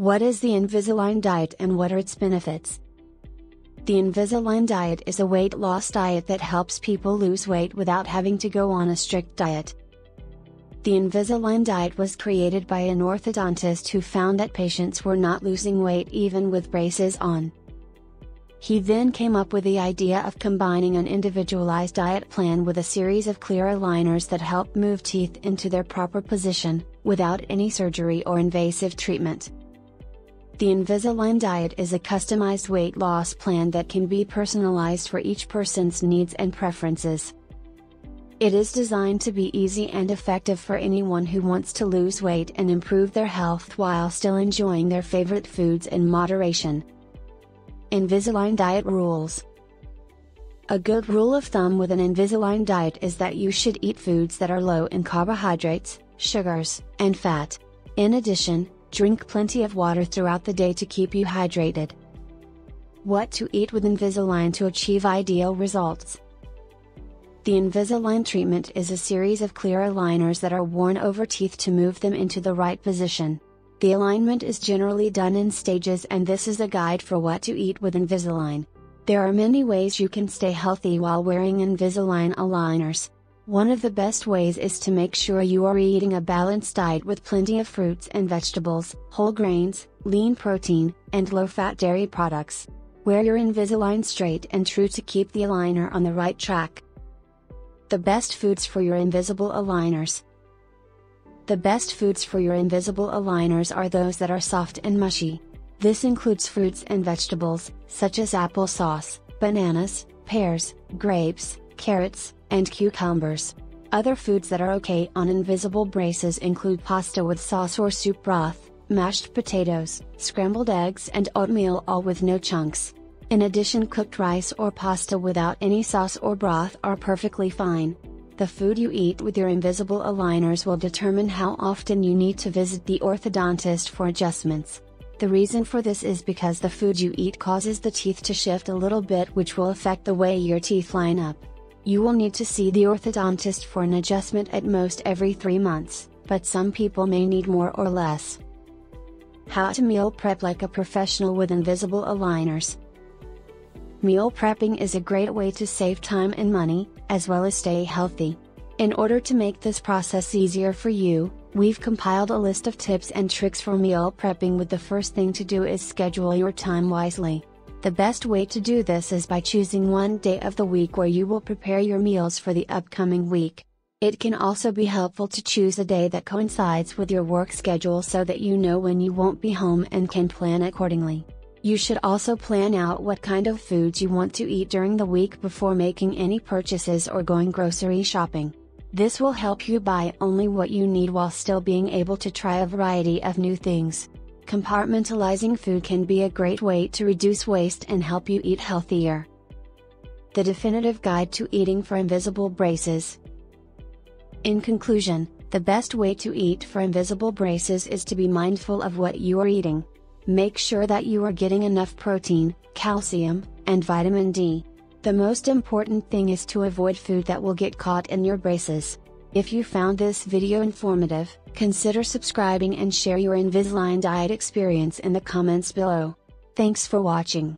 What is the Invisalign diet and what are its benefits? The Invisalign diet is a weight loss diet that helps people lose weight without having to go on a strict diet. The Invisalign diet was created by an orthodontist who found that patients were not losing weight even with braces on. He then came up with the idea of combining an individualized diet plan with a series of clear aligners that help move teeth into their proper position, without any surgery or invasive treatment. The Invisalign diet is a customized weight loss plan that can be personalized for each person's needs and preferences. It is designed to be easy and effective for anyone who wants to lose weight and improve their health while still enjoying their favorite foods in moderation. Invisalign Diet Rules A good rule of thumb with an Invisalign diet is that you should eat foods that are low in carbohydrates, sugars, and fat. In addition, Drink plenty of water throughout the day to keep you hydrated. What to eat with Invisalign to achieve ideal results. The Invisalign treatment is a series of clear aligners that are worn over teeth to move them into the right position. The alignment is generally done in stages and this is a guide for what to eat with Invisalign. There are many ways you can stay healthy while wearing Invisalign aligners. One of the best ways is to make sure you are eating a balanced diet with plenty of fruits and vegetables, whole grains, lean protein, and low fat dairy products. Wear your Invisalign straight and true to keep the aligner on the right track. The best foods for your invisible aligners. The best foods for your invisible aligners are those that are soft and mushy. This includes fruits and vegetables, such as applesauce, bananas, pears, grapes, carrots, and cucumbers. Other foods that are okay on invisible braces include pasta with sauce or soup broth, mashed potatoes, scrambled eggs and oatmeal all with no chunks. In addition cooked rice or pasta without any sauce or broth are perfectly fine. The food you eat with your invisible aligners will determine how often you need to visit the orthodontist for adjustments. The reason for this is because the food you eat causes the teeth to shift a little bit which will affect the way your teeth line up. You will need to see the orthodontist for an adjustment at most every 3 months, but some people may need more or less. How to meal prep like a professional with invisible aligners. Meal prepping is a great way to save time and money, as well as stay healthy. In order to make this process easier for you, we've compiled a list of tips and tricks for meal prepping with the first thing to do is schedule your time wisely. The best way to do this is by choosing one day of the week where you will prepare your meals for the upcoming week. It can also be helpful to choose a day that coincides with your work schedule so that you know when you won't be home and can plan accordingly. You should also plan out what kind of foods you want to eat during the week before making any purchases or going grocery shopping. This will help you buy only what you need while still being able to try a variety of new things. Compartmentalizing food can be a great way to reduce waste and help you eat healthier. The definitive guide to eating for invisible braces. In conclusion, the best way to eat for invisible braces is to be mindful of what you are eating. Make sure that you are getting enough protein, calcium, and vitamin D. The most important thing is to avoid food that will get caught in your braces. If you found this video informative, consider subscribing and share your Invisalign diet experience in the comments below. Thanks for watching.